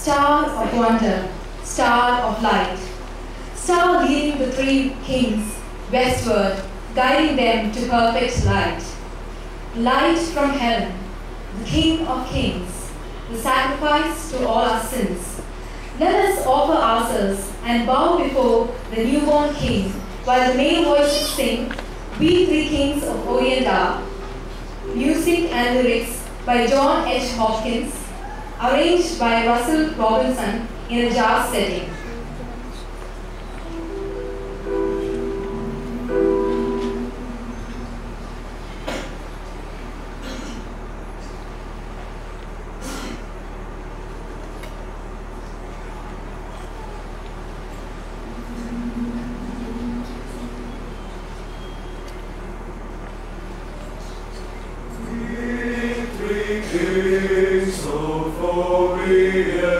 star of wonder, star of light. Star leading the three kings westward, guiding them to perfect light. Light from heaven, the King of kings, the sacrifice to all our sins. Let us offer ourselves and bow before the newborn king, while the male voices sing, We Three Kings of Orient Are. Music and lyrics by John H. Hopkins, arranged by Russell Robinson in a jazz setting. Amen.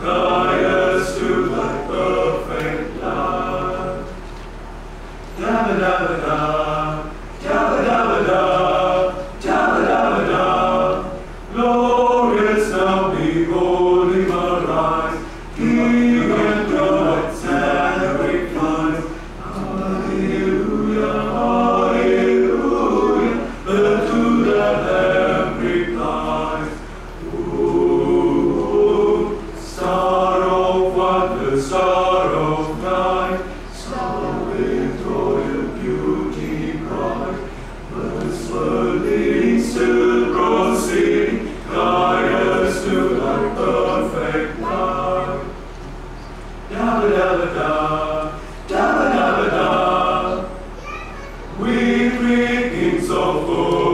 Thy makings of gold.